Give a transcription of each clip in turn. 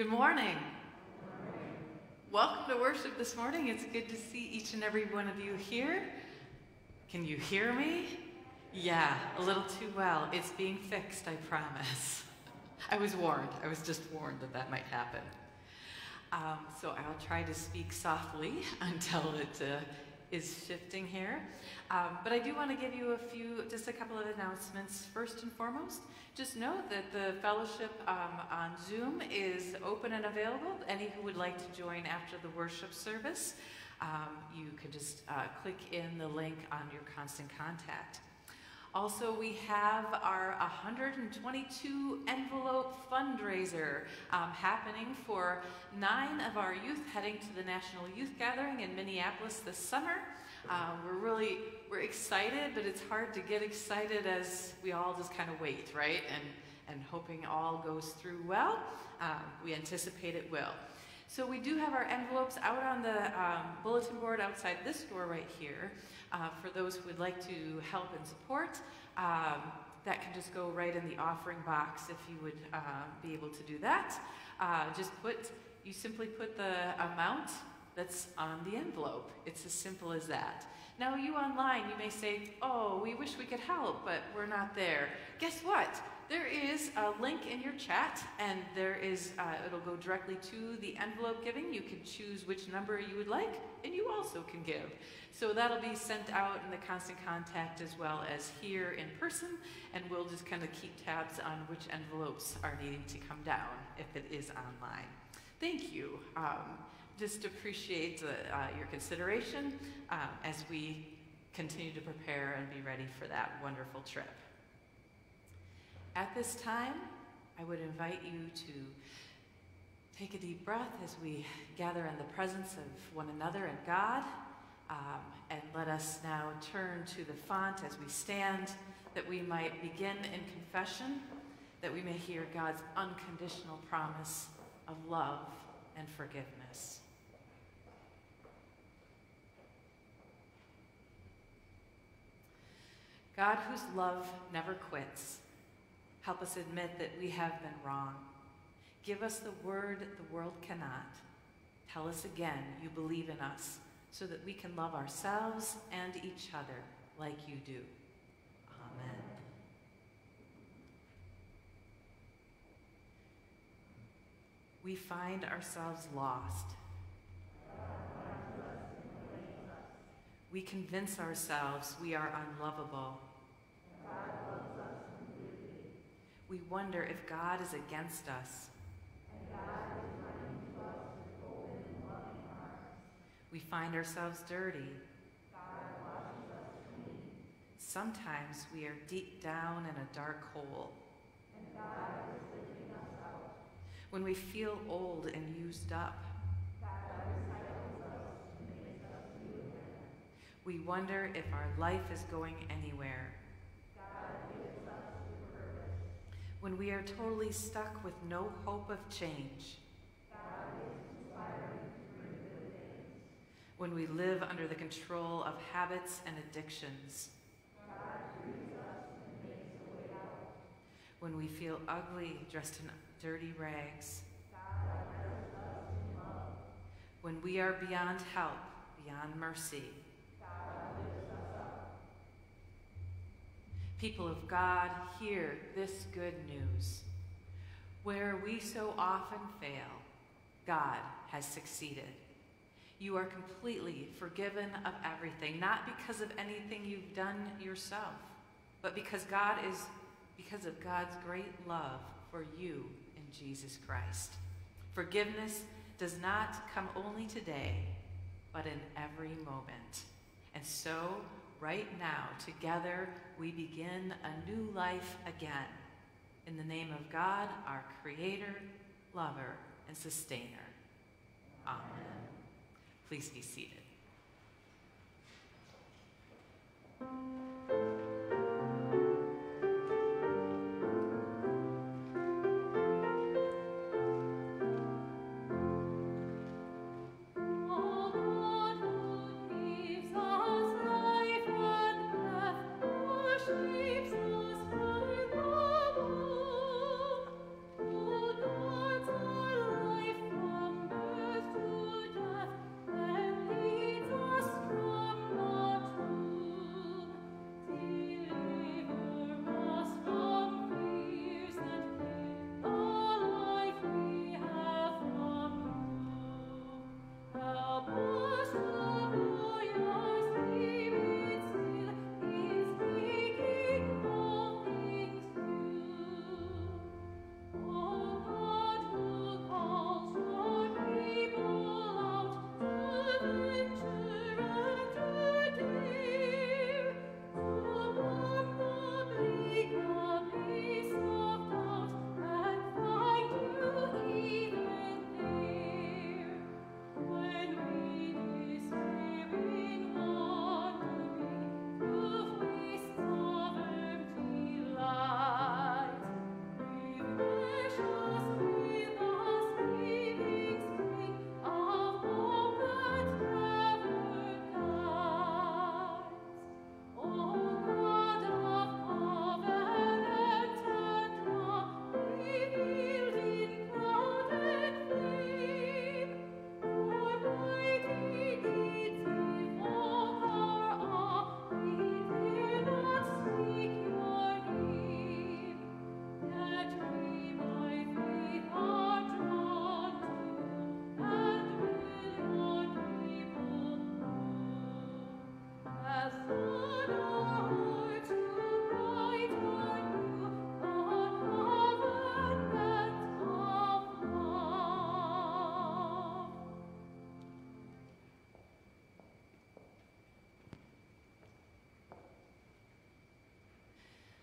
Good morning. Welcome to worship this morning. It's good to see each and every one of you here. Can you hear me? Yeah, a little too well. It's being fixed, I promise. I was warned. I was just warned that that might happen. Um, so I'll try to speak softly until it uh, is shifting here. Um, but I do want to give you a few, just a couple of announcements. First and foremost, just know that the fellowship um, on Zoom is open and available. Any who would like to join after the worship service, um, you can just uh, click in the link on your constant contact. Also, we have our 122 envelope fundraiser um, happening for nine of our youth heading to the National Youth Gathering in Minneapolis this summer. Uh, we're really we're excited, but it's hard to get excited as we all just kind of wait, right? And and hoping all goes through well. Um, we anticipate it will. So we do have our envelopes out on the um, bulletin board outside this door right here. Uh, for those who would like to help and support, um, that can just go right in the offering box if you would uh, be able to do that. Uh, just put, you simply put the amount that's on the envelope. It's as simple as that. Now, you online, you may say, oh, we wish we could help, but we're not there. Guess what? There is a link in your chat, and there is, uh, it'll go directly to the envelope giving. You can choose which number you would like, and you also can give. So that'll be sent out in the constant contact as well as here in person, and we'll just kind of keep tabs on which envelopes are needing to come down if it is online. Thank you. Um, just appreciate uh, your consideration uh, as we continue to prepare and be ready for that wonderful trip. At this time, I would invite you to take a deep breath as we gather in the presence of one another and God. Um, and let us now turn to the font as we stand, that we might begin in confession, that we may hear God's unconditional promise of love and forgiveness. God, whose love never quits, Help us admit that we have been wrong. Give us the word the world cannot. Tell us again you believe in us so that we can love ourselves and each other like you do. Amen. We find ourselves lost. We convince ourselves we are unlovable. We wonder if God is against us. We find ourselves dirty. Sometimes we are deep down in a dark hole. When we feel old and used up. We wonder if our life is going anywhere. When we are totally stuck with no hope of change. When we live under the control of habits and addictions. When we feel ugly, dressed in dirty rags. When we are beyond help, beyond mercy. People of God, hear this good news. Where we so often fail, God has succeeded. You are completely forgiven of everything, not because of anything you've done yourself, but because God is because of God's great love for you in Jesus Christ. Forgiveness does not come only today, but in every moment. And so right now, together, we begin a new life again. In the name of God, our Creator, Lover, and Sustainer. Amen. Please be seated.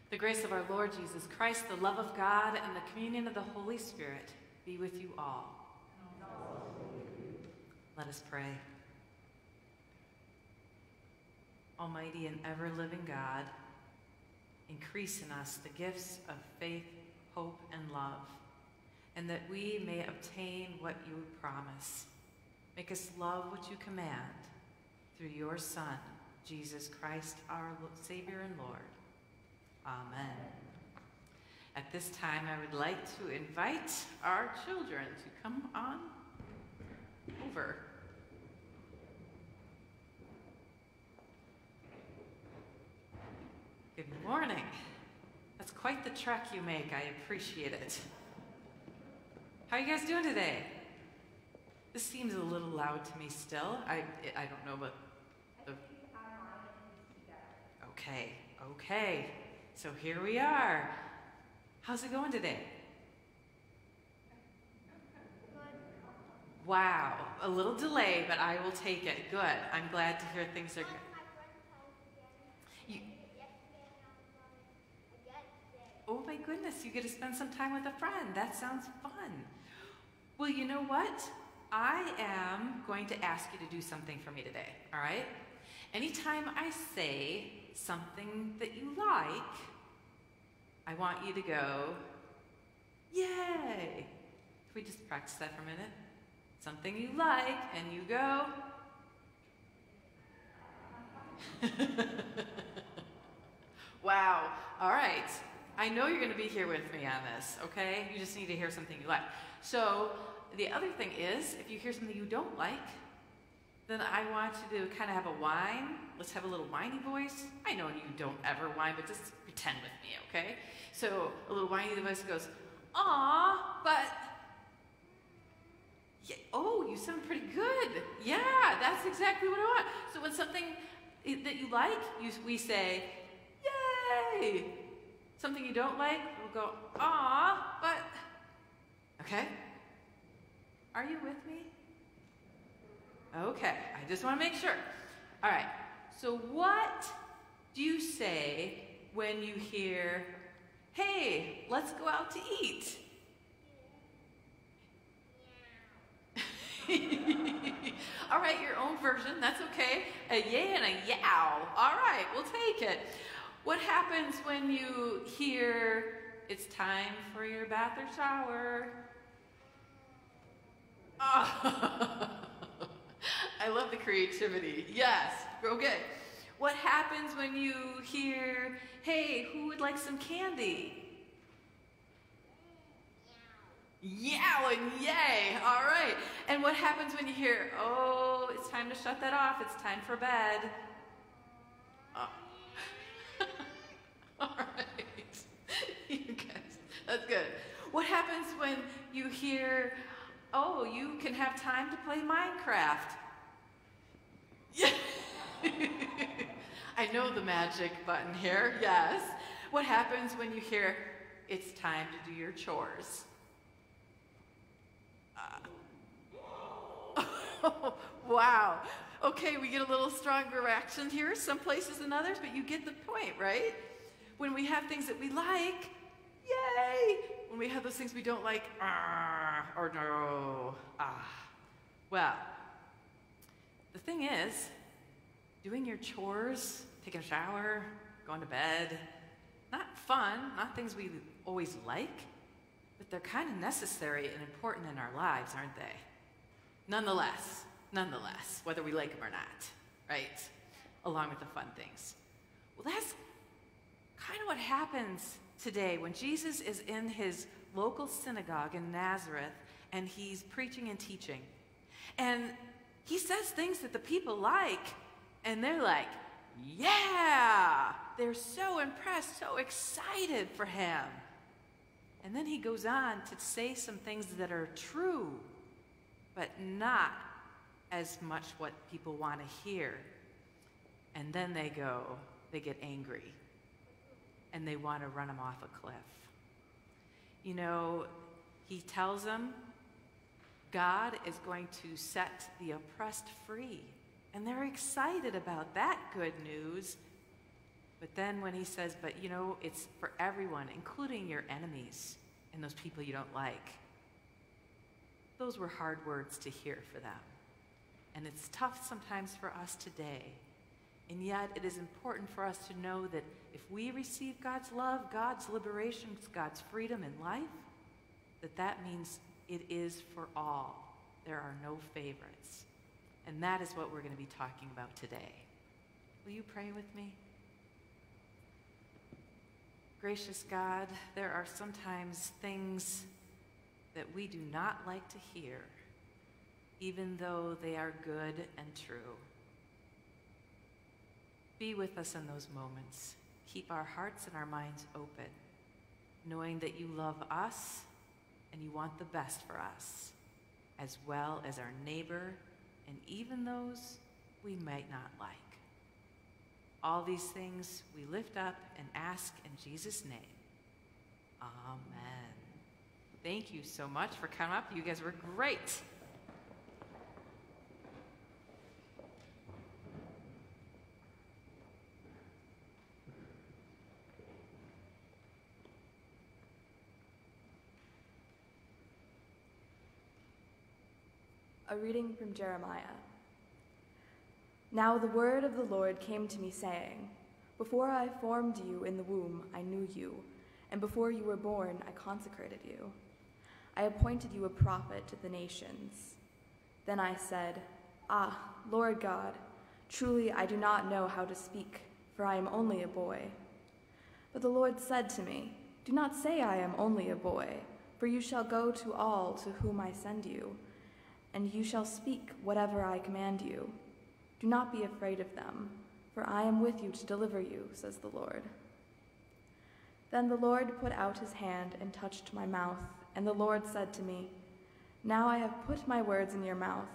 The grace of our Lord Jesus Christ, the love of God, and the communion of the Holy Spirit be with you all. Let us pray. Almighty and ever living God, increase in us the gifts of faith, hope, and love, and that we may obtain what you promise. Make us love what you command through your Son, Jesus Christ, our Savior and Lord. Amen. At this time, I would like to invite our children to come on over. Good morning. That's quite the trek you make. I appreciate it. How are you guys doing today? This seems a little loud to me still. I, I don't know, but the... Okay, okay. So here we are. How's it going today? Wow, a little delay, but I will take it. Good. I'm glad to hear things are good. Oh my goodness, you get to spend some time with a friend. That sounds fun. Well, you know what? I am going to ask you to do something for me today, all right? Anytime I say something that you like, I want you to go, yay! Can we just practice that for a minute? Something you like, and you go, wow, all right. I know you're going to be here with me on this, okay? You just need to hear something you like. So, the other thing is, if you hear something you don't like, then I want you to kind of have a whine. Let's have a little whiny voice. I know you don't ever whine, but just pretend with me, okay? So a little whiny voice goes, "Aw, but yeah, oh, you sound pretty good. Yeah, that's exactly what I want." So when something that you like, you, we say, "Yay!" Something you don't like, we'll go, "Aw, but." Okay. Are you with me? Okay, I just want to make sure. All right, so what do you say when you hear, hey, let's go out to eat? All right, your own version, that's okay. A yay and a yow. All right, we'll take it. What happens when you hear it's time for your bath or shower? Oh. I love the creativity. Yes, oh, okay. What happens when you hear, hey, who would like some candy? Yow and yay. All right. And what happens when you hear, oh, it's time to shut that off. It's time for bed. Oh. All right. you guys, that's good. What happens when you hear, oh, you can have time to play Minecraft? I know the magic button here, yes. What happens when you hear, it's time to do your chores? Uh, wow. Okay, we get a little stronger reaction here, some places than others, but you get the point, right? When we have things that we like, yay! When we have those things we don't like, ah, or no, ah. Well, the thing is, doing your chores, taking a shower, going to bed, not fun, not things we always like, but they're kind of necessary and important in our lives, aren't they? Nonetheless, nonetheless, whether we like them or not, right? Along with the fun things. Well, that's kind of what happens today when Jesus is in his local synagogue in Nazareth and he's preaching and teaching. And he says things that the people like, and they're like, yeah! They're so impressed, so excited for him. And then he goes on to say some things that are true, but not as much what people want to hear. And then they go, they get angry, and they want to run him off a cliff. You know, he tells them God is going to set the oppressed free. And they're excited about that good news. But then when he says, but you know, it's for everyone, including your enemies and those people you don't like, those were hard words to hear for them. And it's tough sometimes for us today. And yet, it is important for us to know that if we receive God's love, God's liberation, God's freedom in life, that that means it is for all. There are no favorites. And that is what we're going to be talking about today. Will you pray with me? Gracious God, there are sometimes things that we do not like to hear, even though they are good and true. Be with us in those moments. Keep our hearts and our minds open, knowing that you love us and you want the best for us, as well as our neighbor and even those we might not like. All these things we lift up and ask in Jesus' name. Amen. Thank you so much for coming up. You guys were great. A reading from Jeremiah. Now the word of the Lord came to me, saying, Before I formed you in the womb, I knew you, and before you were born, I consecrated you. I appointed you a prophet to the nations. Then I said, Ah, Lord God, truly I do not know how to speak, for I am only a boy. But the Lord said to me, Do not say I am only a boy, for you shall go to all to whom I send you and you shall speak whatever I command you. Do not be afraid of them, for I am with you to deliver you, says the Lord. Then the Lord put out his hand and touched my mouth, and the Lord said to me, Now I have put my words in your mouth.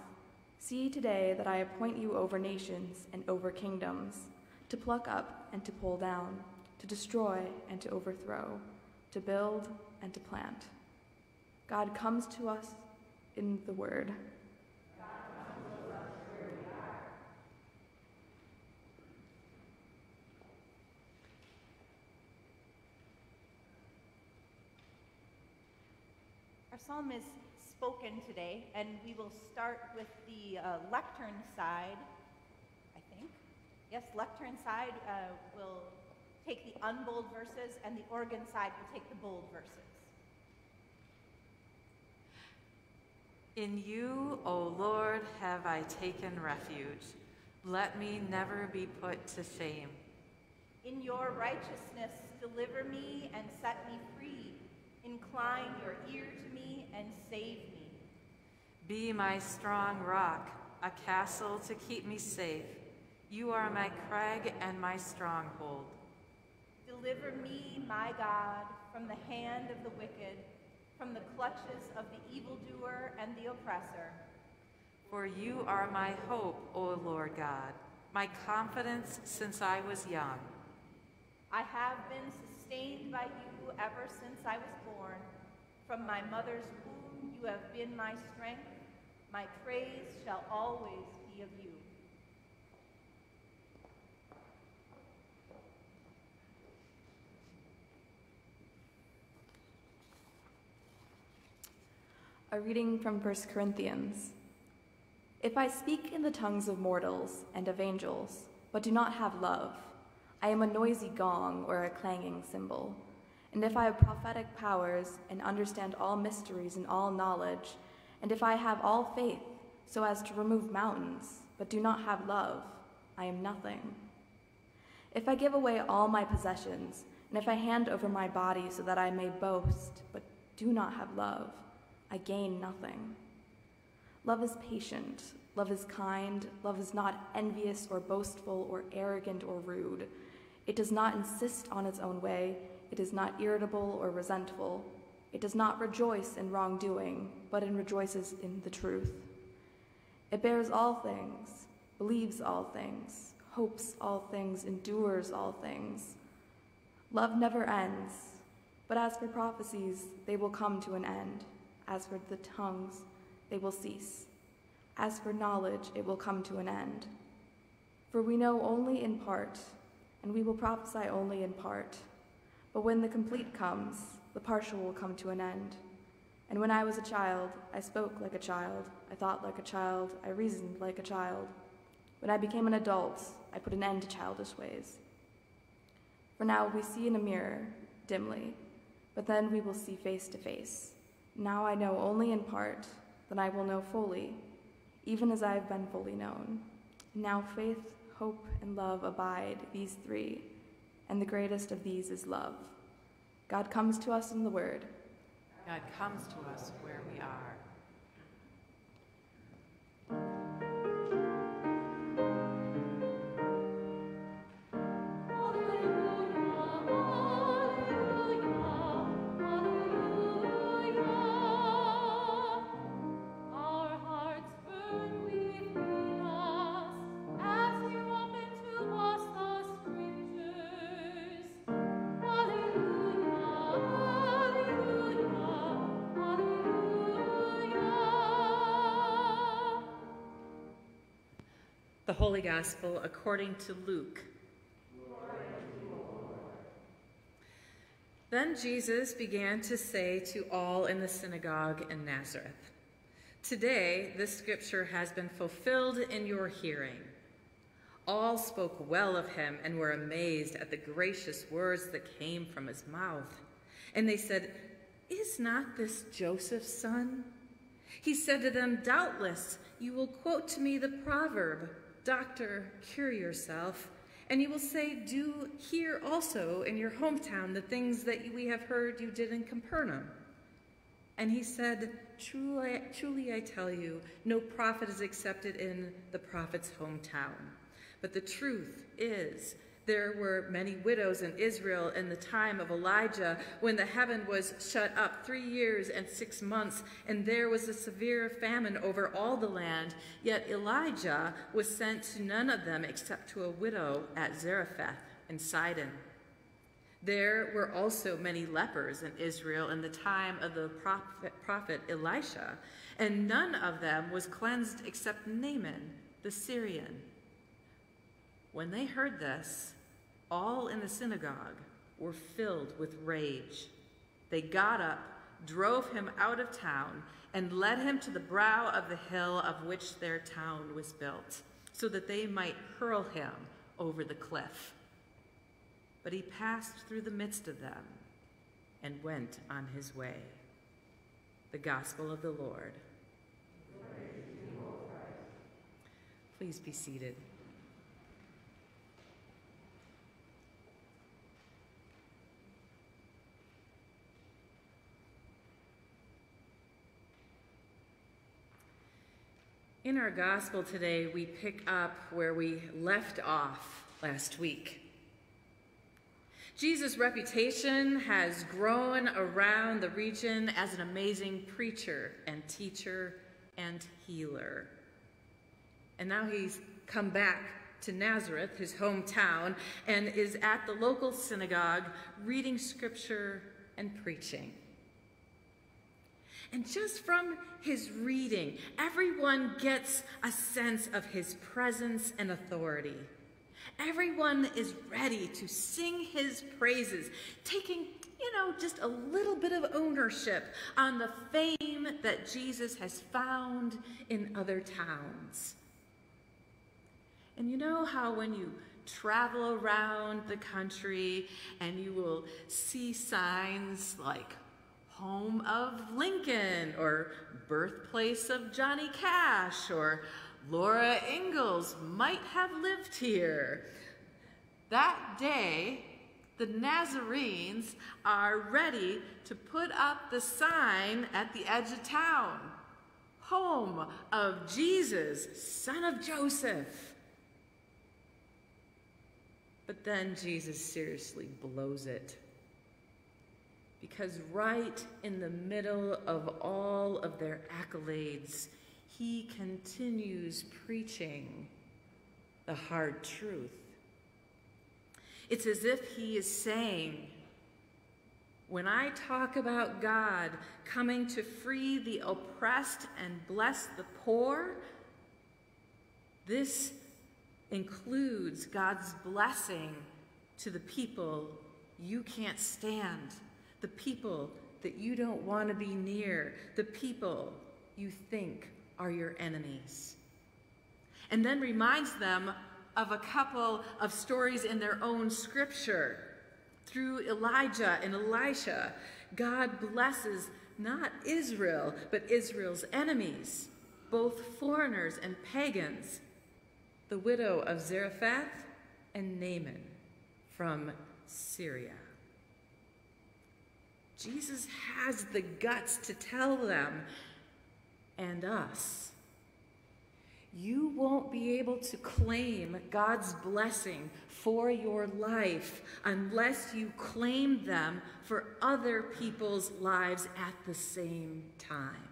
See today that I appoint you over nations and over kingdoms, to pluck up and to pull down, to destroy and to overthrow, to build and to plant. God comes to us in the word. Psalm is spoken today, and we will start with the uh, lectern side, I think. Yes, lectern side uh, will take the unbold verses, and the organ side will take the bold verses. In you, O Lord, have I taken refuge. Let me never be put to shame. In your righteousness, deliver me and set me free. Incline your ear to me and save me. Be my strong rock, a castle to keep me safe. You are my crag and my stronghold. Deliver me, my God, from the hand of the wicked, from the clutches of the evildoer and the oppressor. For you are my hope, O Lord God, my confidence since I was young. I have been sustained by you ever since I was. From my mother's womb you have been my strength. My praise shall always be of you. A reading from 1 Corinthians. If I speak in the tongues of mortals and of angels, but do not have love, I am a noisy gong or a clanging cymbal. And if I have prophetic powers and understand all mysteries and all knowledge, and if I have all faith so as to remove mountains, but do not have love, I am nothing. If I give away all my possessions, and if I hand over my body so that I may boast, but do not have love, I gain nothing. Love is patient, love is kind, love is not envious or boastful or arrogant or rude. It does not insist on its own way, it is not irritable or resentful. It does not rejoice in wrongdoing, but it rejoices in the truth. It bears all things, believes all things, hopes all things, endures all things. Love never ends, but as for prophecies, they will come to an end. As for the tongues, they will cease. As for knowledge, it will come to an end. For we know only in part, and we will prophesy only in part. But when the complete comes, the partial will come to an end. And when I was a child, I spoke like a child, I thought like a child, I reasoned like a child. When I became an adult, I put an end to childish ways. For now we see in a mirror, dimly, but then we will see face to face. Now I know only in part, then I will know fully, even as I have been fully known. Now faith, hope, and love abide, these three, and the greatest of these is love. God comes to us in the Word. God comes to us where we are. Gospel according to Luke. Then Jesus began to say to all in the synagogue in Nazareth, Today this scripture has been fulfilled in your hearing. All spoke well of him and were amazed at the gracious words that came from his mouth. And they said, Is not this Joseph's son? He said to them, Doubtless you will quote to me the proverb, Doctor, cure yourself. And you will say, Do here also in your hometown the things that we have heard you did in Capernaum. And he said, Truly, truly I tell you, no prophet is accepted in the prophet's hometown. But the truth is, there were many widows in Israel in the time of Elijah when the heaven was shut up three years and six months, and there was a severe famine over all the land. Yet Elijah was sent to none of them except to a widow at Zarephath in Sidon. There were also many lepers in Israel in the time of the prophet, prophet Elisha, and none of them was cleansed except Naaman the Syrian. When they heard this, all in the synagogue were filled with rage. They got up, drove him out of town, and led him to the brow of the hill of which their town was built, so that they might hurl him over the cliff. But he passed through the midst of them and went on his way. The Gospel of the Lord. Please be seated. In our gospel today, we pick up where we left off last week. Jesus' reputation has grown around the region as an amazing preacher and teacher and healer. And now he's come back to Nazareth, his hometown, and is at the local synagogue reading scripture and preaching. And just from his reading, everyone gets a sense of his presence and authority. Everyone is ready to sing his praises, taking, you know, just a little bit of ownership on the fame that Jesus has found in other towns. And you know how when you travel around the country and you will see signs like home of Lincoln or birthplace of Johnny Cash or Laura Ingalls might have lived here. That day, the Nazarenes are ready to put up the sign at the edge of town. Home of Jesus, son of Joseph. But then Jesus seriously blows it because right in the middle of all of their accolades, he continues preaching the hard truth. It's as if he is saying, when I talk about God coming to free the oppressed and bless the poor, this includes God's blessing to the people you can't stand, the people that you don't want to be near, the people you think are your enemies. And then reminds them of a couple of stories in their own scripture. Through Elijah and Elisha, God blesses not Israel, but Israel's enemies, both foreigners and pagans, the widow of Zarephath and Naaman from Syria. Jesus has the guts to tell them and us you won't be able to claim God's blessing for your life unless you claim them for other people's lives at the same time.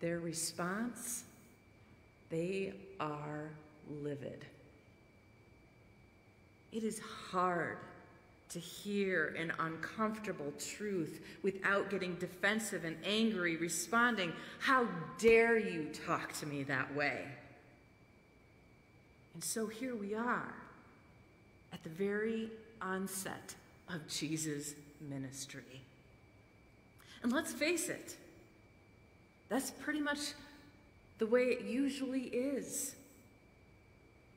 Their response, they are livid. It is hard to hear an uncomfortable truth without getting defensive and angry, responding, How dare you talk to me that way? And so here we are at the very onset of Jesus' ministry. And let's face it, that's pretty much the way it usually is.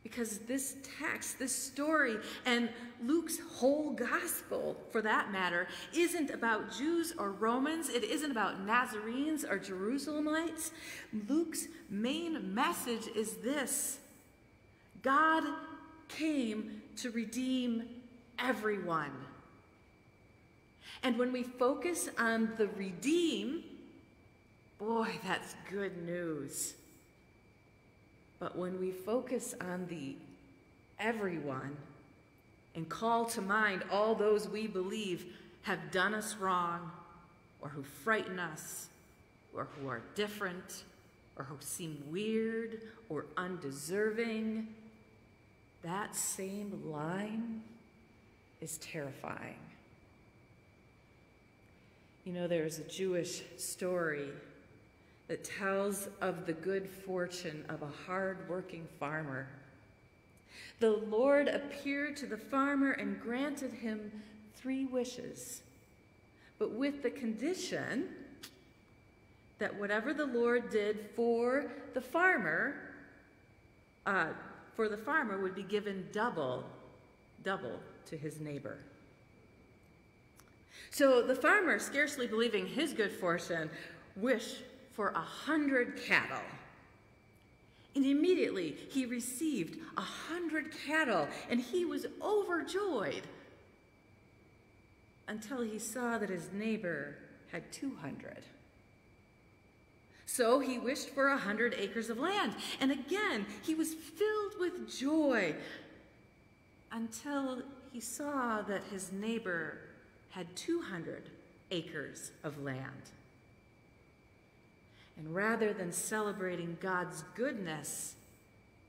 Because this text, this story, and Luke's whole gospel, for that matter, isn't about Jews or Romans. It isn't about Nazarenes or Jerusalemites. Luke's main message is this God came to redeem everyone. And when we focus on the redeem, boy, that's good news. But when we focus on the everyone and call to mind all those we believe have done us wrong, or who frighten us, or who are different, or who seem weird or undeserving, that same line is terrifying. You know, there's a Jewish story that tells of the good fortune of a hard-working farmer. The Lord appeared to the farmer and granted him three wishes, but with the condition that whatever the Lord did for the farmer, uh, for the farmer would be given double, double to his neighbor. So the farmer, scarcely believing his good fortune, wished for a hundred cattle. And immediately he received a hundred cattle, and he was overjoyed until he saw that his neighbor had 200. So he wished for a hundred acres of land, and again he was filled with joy until he saw that his neighbor had 200 acres of land. And rather than celebrating God's goodness,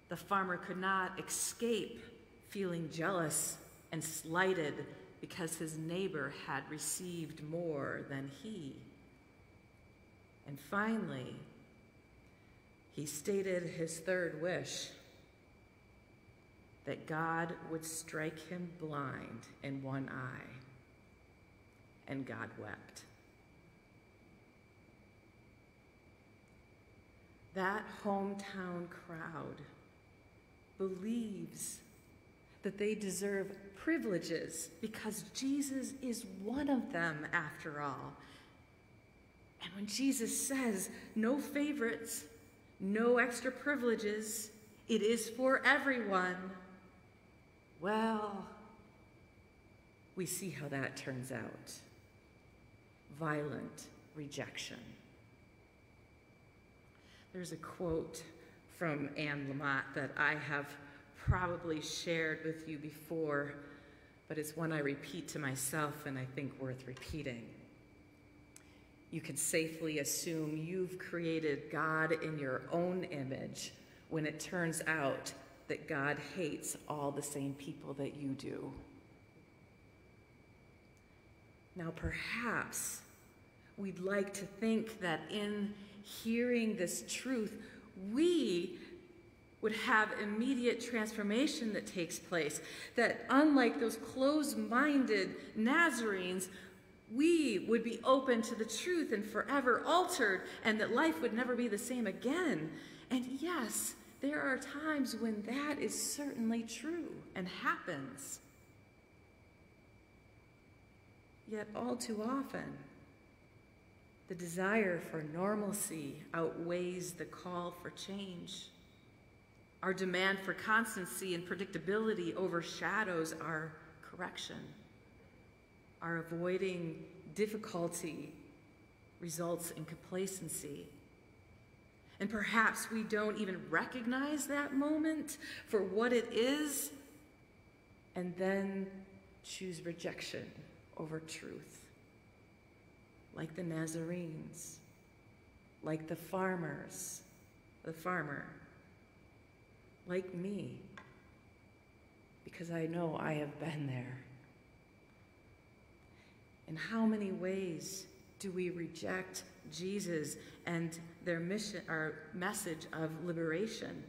the farmer could not escape feeling jealous and slighted because his neighbor had received more than he. And finally, he stated his third wish that God would strike him blind in one eye. And God wept. That hometown crowd believes that they deserve privileges because Jesus is one of them after all. And when Jesus says, no favorites, no extra privileges, it is for everyone, well, we see how that turns out violent rejection. There's a quote from Anne Lamott that I have probably shared with you before, but it's one I repeat to myself and I think worth repeating. You can safely assume you've created God in your own image when it turns out that God hates all the same people that you do. Now, perhaps we'd like to think that in hearing this truth, we would have immediate transformation that takes place. That unlike those closed minded Nazarenes, we would be open to the truth and forever altered, and that life would never be the same again. And yes, there are times when that is certainly true and happens. Yet, all too often, the desire for normalcy outweighs the call for change. Our demand for constancy and predictability overshadows our correction. Our avoiding difficulty results in complacency. And perhaps we don't even recognize that moment for what it is, and then choose rejection over truth. Like the Nazarenes, like the farmers, the farmer, like me, because I know I have been there. In how many ways do we reject Jesus and their mission our message of liberation?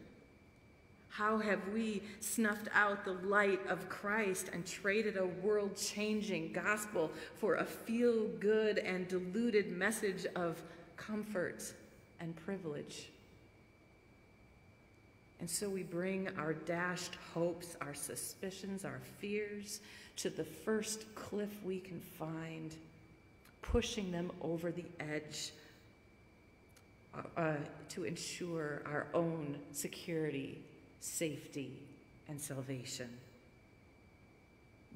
How have we snuffed out the light of Christ and traded a world changing gospel for a feel good and diluted message of comfort and privilege? And so we bring our dashed hopes, our suspicions, our fears to the first cliff we can find pushing them over the edge uh, uh, to ensure our own security, safety, and salvation.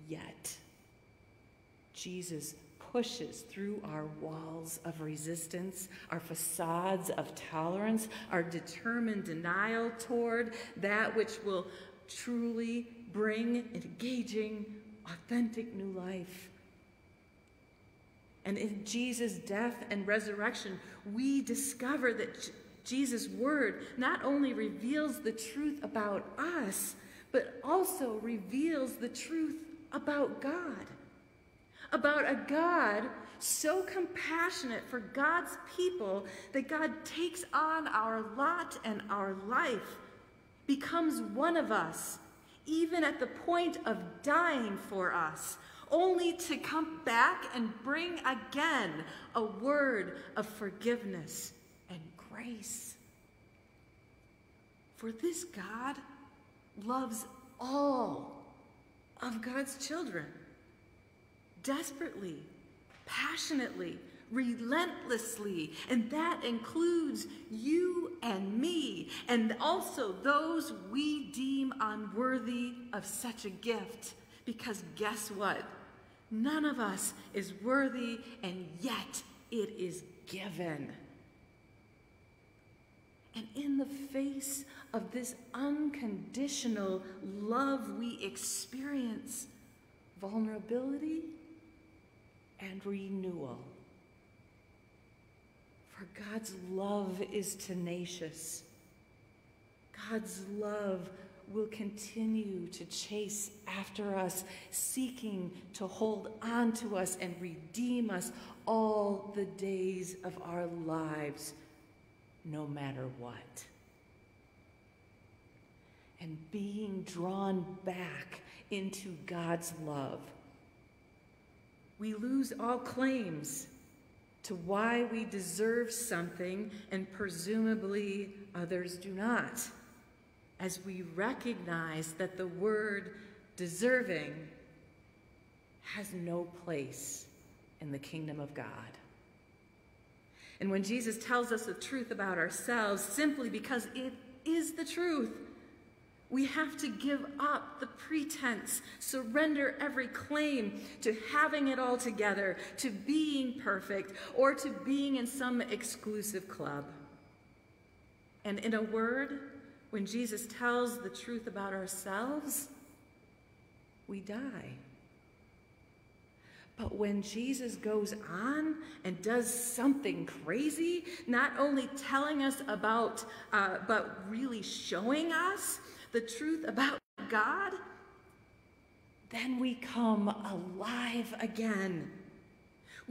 Yet, Jesus pushes through our walls of resistance, our facades of tolerance, our determined denial toward that which will truly bring engaging, authentic new life. And in Jesus' death and resurrection, we discover that Jesus' word not only reveals the truth about us, but also reveals the truth about God. About a God so compassionate for God's people that God takes on our lot and our life, becomes one of us, even at the point of dying for us, only to come back and bring again a word of forgiveness grace. For this God loves all of God's children desperately, passionately, relentlessly, and that includes you and me, and also those we deem unworthy of such a gift. Because guess what? None of us is worthy, and yet it is given. And in the face of this unconditional love we experience, vulnerability and renewal. For God's love is tenacious. God's love will continue to chase after us, seeking to hold on to us and redeem us all the days of our lives, no matter what. And being drawn back into God's love, we lose all claims to why we deserve something and presumably others do not as we recognize that the word deserving has no place in the kingdom of God. And when Jesus tells us the truth about ourselves simply because it is the truth, we have to give up the pretense, surrender every claim to having it all together, to being perfect, or to being in some exclusive club. And in a word, when Jesus tells the truth about ourselves, we die. But when Jesus goes on and does something crazy, not only telling us about, uh, but really showing us the truth about God, then we come alive again.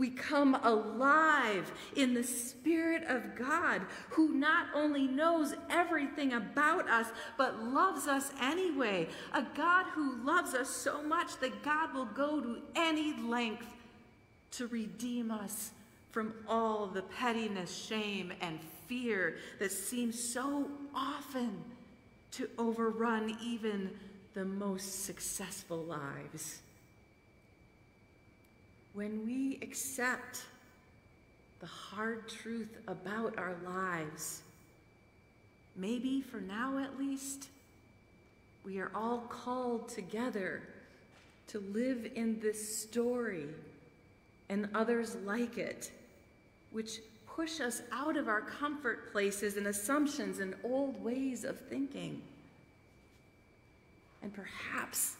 We come alive in the Spirit of God, who not only knows everything about us, but loves us anyway. A God who loves us so much that God will go to any length to redeem us from all the pettiness, shame, and fear that seems so often to overrun even the most successful lives. When we accept the hard truth about our lives, maybe for now at least, we are all called together to live in this story and others like it, which push us out of our comfort places and assumptions and old ways of thinking. And perhaps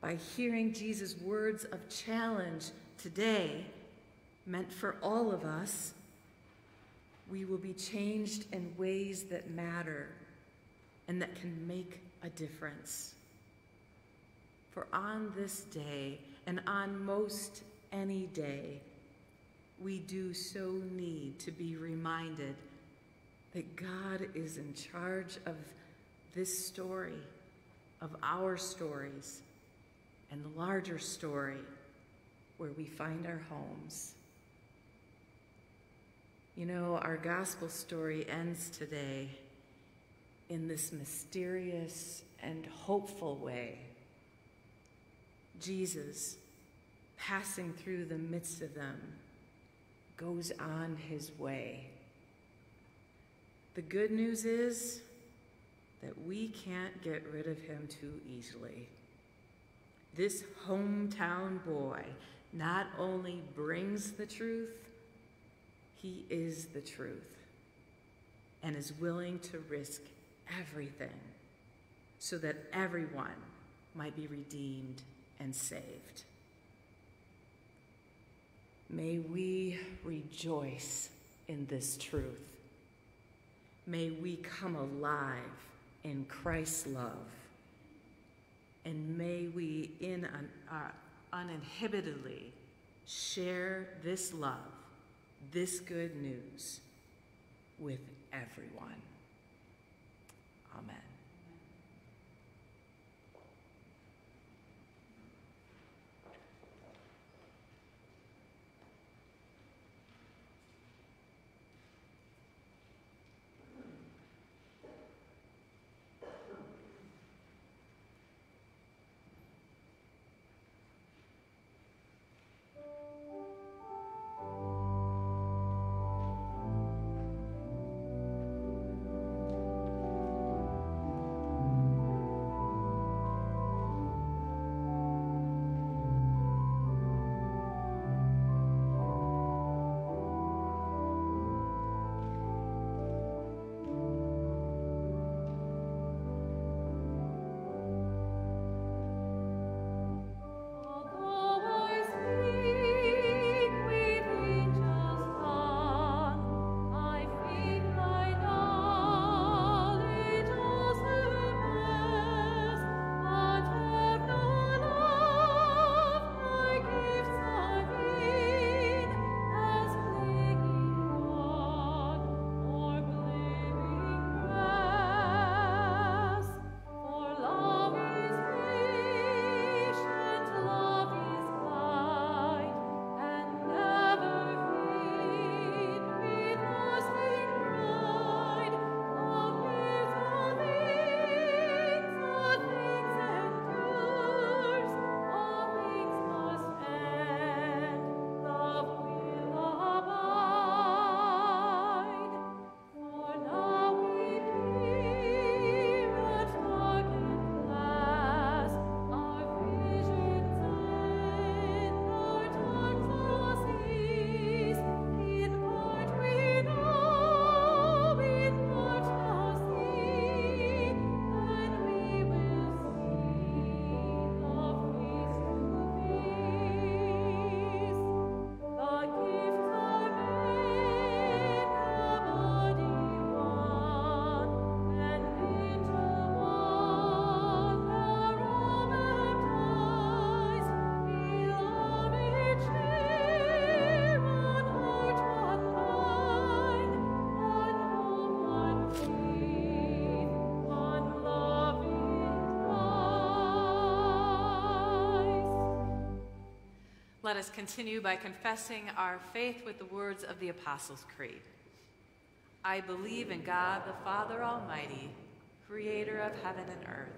by hearing Jesus' words of challenge today, meant for all of us, we will be changed in ways that matter and that can make a difference. For on this day, and on most any day, we do so need to be reminded that God is in charge of this story, of our stories, and the larger story where we find our homes. You know, our gospel story ends today in this mysterious and hopeful way. Jesus, passing through the midst of them, goes on his way. The good news is that we can't get rid of him too easily. This hometown boy not only brings the truth, he is the truth and is willing to risk everything so that everyone might be redeemed and saved. May we rejoice in this truth. May we come alive in Christ's love. And may we in un, uh, uninhibitedly share this love, this good news with everyone. Amen. Let us continue by confessing our faith with the words of the Apostles' Creed. I believe in God, the Father Almighty, creator of heaven and earth.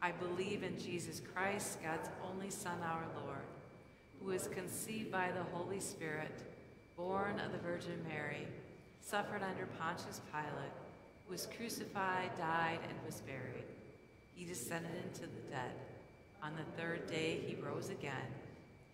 I believe in Jesus Christ, God's only Son, our Lord, who was conceived by the Holy Spirit, born of the Virgin Mary, suffered under Pontius Pilate, was crucified, died, and was buried. He descended into the dead. On the third day, he rose again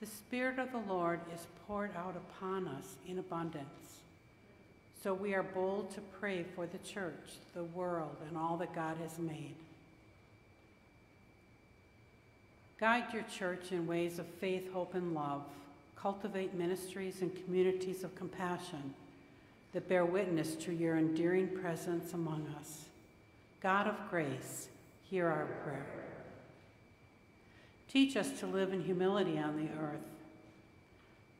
The Spirit of the Lord is poured out upon us in abundance. So we are bold to pray for the church, the world, and all that God has made. Guide your church in ways of faith, hope, and love. Cultivate ministries and communities of compassion that bear witness to your endearing presence among us. God of grace, hear our prayer. Teach us to live in humility on the earth.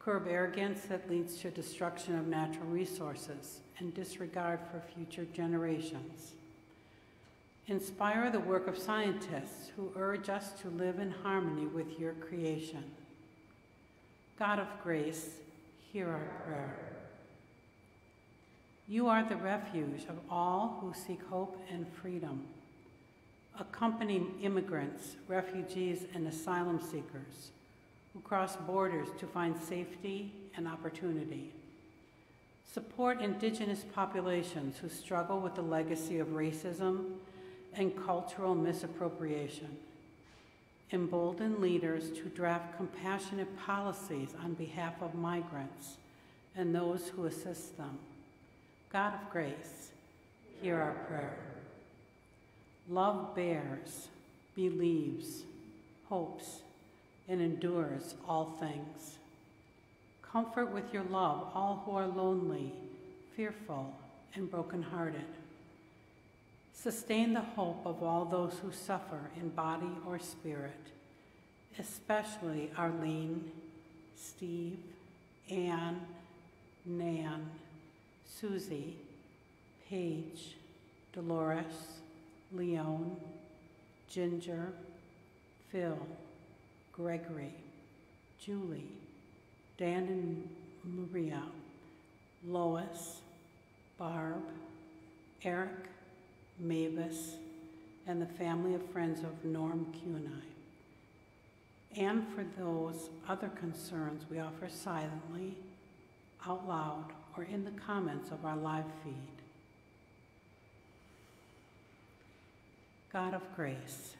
Curb arrogance that leads to destruction of natural resources and disregard for future generations. Inspire the work of scientists who urge us to live in harmony with your creation. God of grace, hear our prayer. You are the refuge of all who seek hope and freedom accompany immigrants, refugees, and asylum seekers who cross borders to find safety and opportunity. Support indigenous populations who struggle with the legacy of racism and cultural misappropriation. Embolden leaders to draft compassionate policies on behalf of migrants and those who assist them. God of grace, hear our prayer. Love bears, believes, hopes, and endures all things. Comfort with your love all who are lonely, fearful, and brokenhearted. Sustain the hope of all those who suffer in body or spirit, especially Arlene, Steve, Anne, Nan, Susie, Paige, Dolores, Leon, Ginger, Phil, Gregory, Julie, Dan and Maria, Lois, Barb, Eric, Mavis, and the family of friends of Norm Cunai. And for those other concerns we offer silently, out loud, or in the comments of our live feed. God of grace,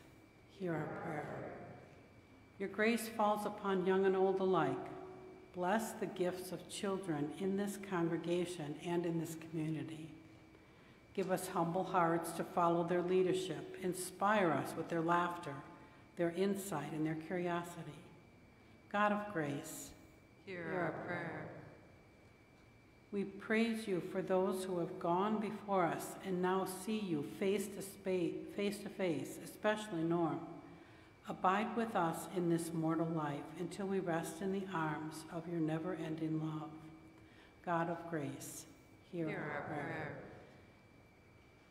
hear our prayer. Your grace falls upon young and old alike. Bless the gifts of children in this congregation and in this community. Give us humble hearts to follow their leadership. Inspire us with their laughter, their insight, and their curiosity. God of grace, hear, hear our prayer. We praise you for those who have gone before us and now see you face to, face to face, especially Norm. Abide with us in this mortal life until we rest in the arms of your never ending love. God of grace, hear, hear our, prayer. prayer.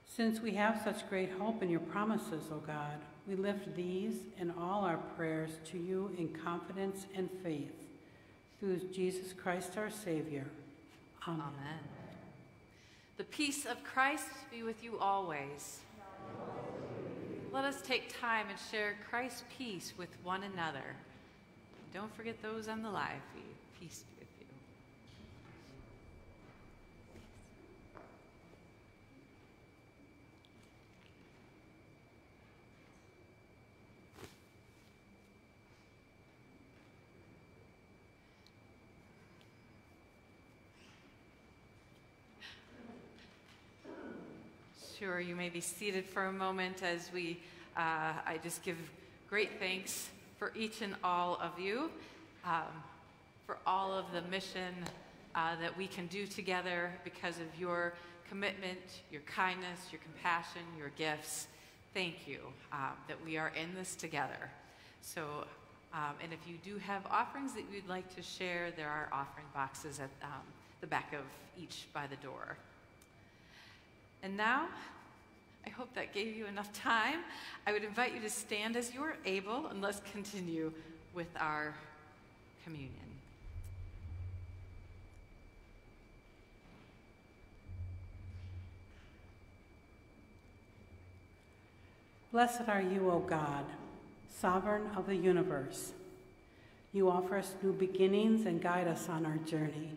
Since we have such great hope in your promises, O God, we lift these and all our prayers to you in confidence and faith. Through Jesus Christ our Savior Amen. Amen. The peace of Christ be with you always. Let us take time and share Christ's peace with one another. Don't forget those on the live feed. Peace Sure, you may be seated for a moment as we, uh, I just give great thanks for each and all of you um, for all of the mission uh, that we can do together because of your commitment, your kindness, your compassion, your gifts. Thank you um, that we are in this together. So, um, and if you do have offerings that you'd like to share, there are offering boxes at um, the back of each by the door. And now, I hope that gave you enough time. I would invite you to stand as you are able and let's continue with our communion. Blessed are you, O God, sovereign of the universe. You offer us new beginnings and guide us on our journey.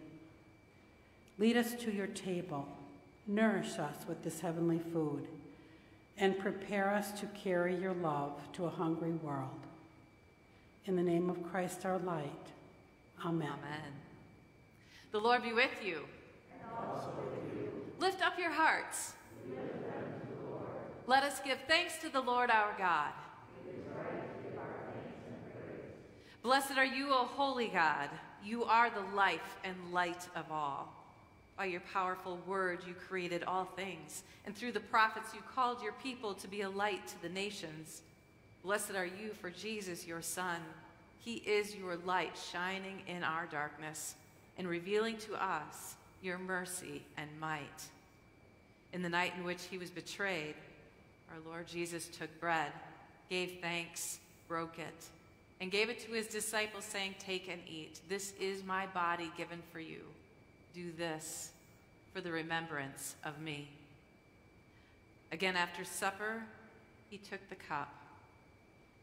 Lead us to your table, nourish us with this heavenly food, and prepare us to carry your love to a hungry world. In the name of Christ our light, amen. Amen. The Lord be with you. Lift up your hearts. Let us give thanks to the Lord our God. Blessed are you, O holy God. You are the life and light of all. By your powerful word, you created all things, and through the prophets, you called your people to be a light to the nations. Blessed are you for Jesus, your Son. He is your light shining in our darkness and revealing to us your mercy and might. In the night in which he was betrayed, our Lord Jesus took bread, gave thanks, broke it, and gave it to his disciples, saying, Take and eat. This is my body given for you. Do this for the remembrance of me. Again, after supper, he took the cup,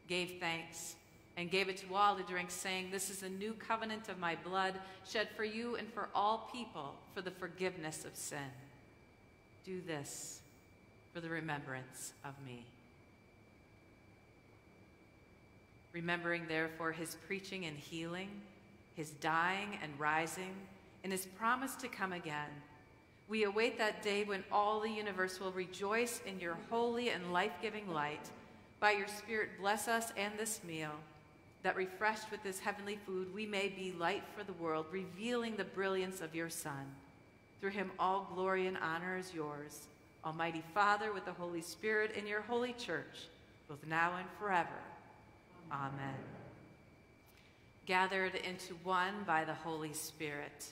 gave thanks, and gave it to all to drink, saying, This is a new covenant of my blood, shed for you and for all people for the forgiveness of sin. Do this for the remembrance of me. Remembering, therefore, his preaching and healing, his dying and rising, and his promise to come again, we await that day when all the universe will rejoice in your holy and life giving light. By your Spirit, bless us and this meal, that refreshed with this heavenly food, we may be light for the world, revealing the brilliance of your Son. Through him, all glory and honor is yours Almighty Father, with the Holy Spirit, in your holy church, both now and forever. Amen. Gathered into one by the Holy Spirit,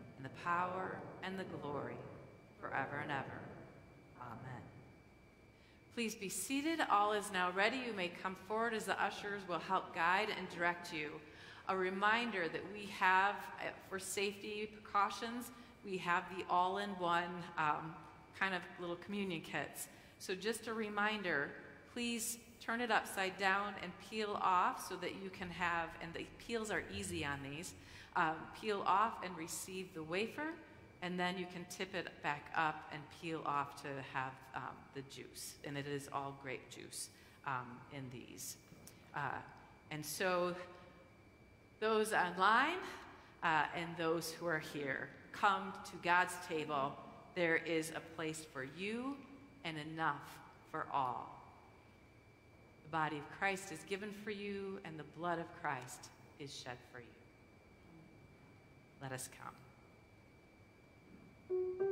and the power, and the glory, forever and ever. Amen. Please be seated. All is now ready. You may come forward as the ushers will help guide and direct you. A reminder that we have, uh, for safety precautions, we have the all-in-one um, kind of little communion kits. So just a reminder, please turn it upside down and peel off so that you can have, and the peels are easy on these, um, peel off and receive the wafer, and then you can tip it back up and peel off to have um, the juice. And it is all grape juice um, in these. Uh, and so those online uh, and those who are here, come to God's table, there is a place for you and enough for all. The body of Christ is given for you, and the blood of Christ is shed for you. Let us come.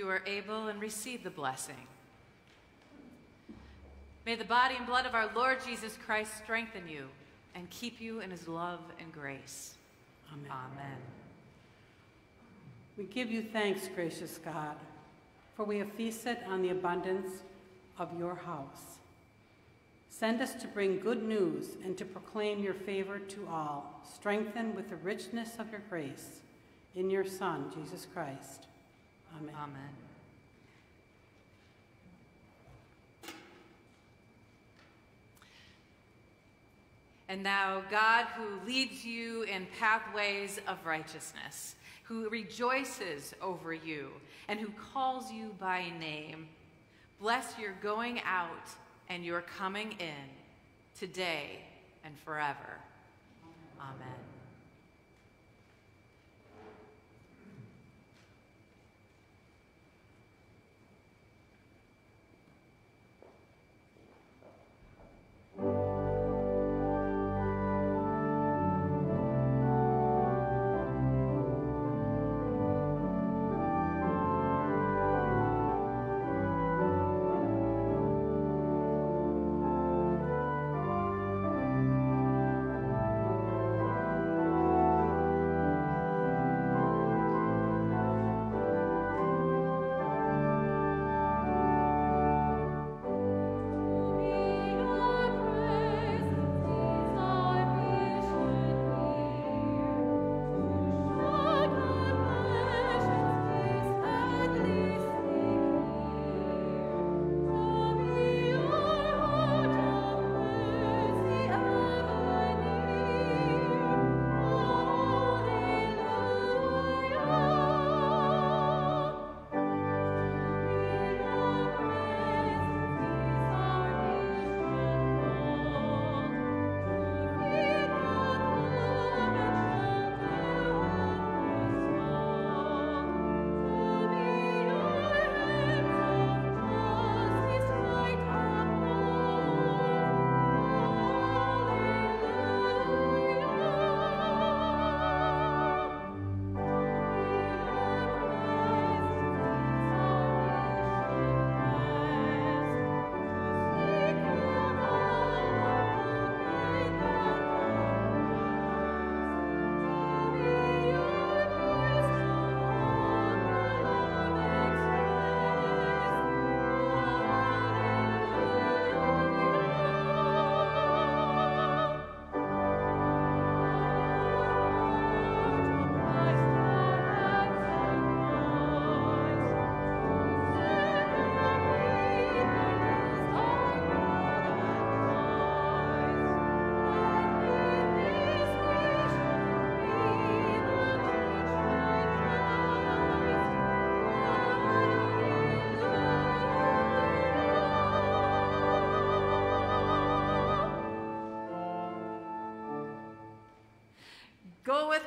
You are able and receive the blessing. May the body and blood of our Lord Jesus Christ strengthen you and keep you in his love and grace. Amen. Amen. We give you thanks, gracious God, for we have feasted on the abundance of your house. Send us to bring good news and to proclaim your favor to all, strengthened with the richness of your grace in your Son, Jesus Christ. Amen. Amen. And now, God who leads you in pathways of righteousness, who rejoices over you, and who calls you by name, bless your going out and your coming in today and forever. Amen.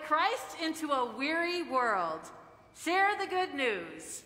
Christ into a weary world. Share the good news.